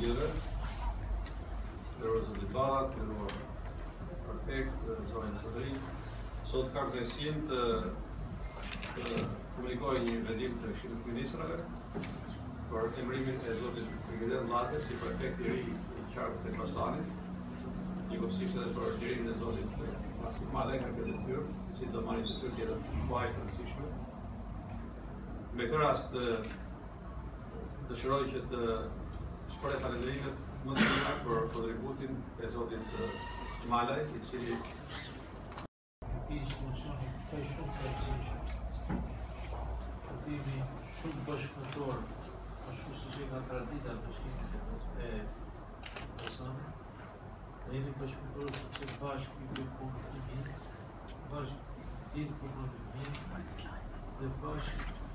together. There was a debat, there was a perfect zone of the ring. So the car was in një vendim të këshinë të ministrëve për emrimin e Zotit Kërgjeden Lates i për i ri i qartë të pasanit një kosishtë edhe për rëgjerim e Zotit të maksim ma lenger këtë të tyrë si të marit të tyrë tjetë të bajtë të nësishme me të rast të shëroj që të shpore të rëndërinët mund të një për kodributin e Zotit Malaj, i cili ti institucioni të shumë të rëndësishë. Të timi shumë bëshkëtorë, për shumë së që nga tradita e pasame, dhe jemi bëshkëtorë së që bashkë i të një, bashkë i të një, dhe bashkë